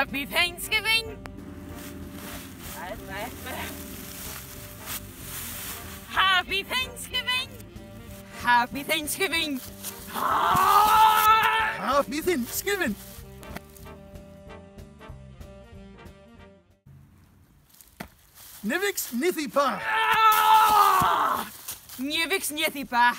Happy Thanksgiving! Happy Thanksgiving! Happy Thanksgiving! Happy Thanksgiving. Nivix Nithipa. Nivix nithipa.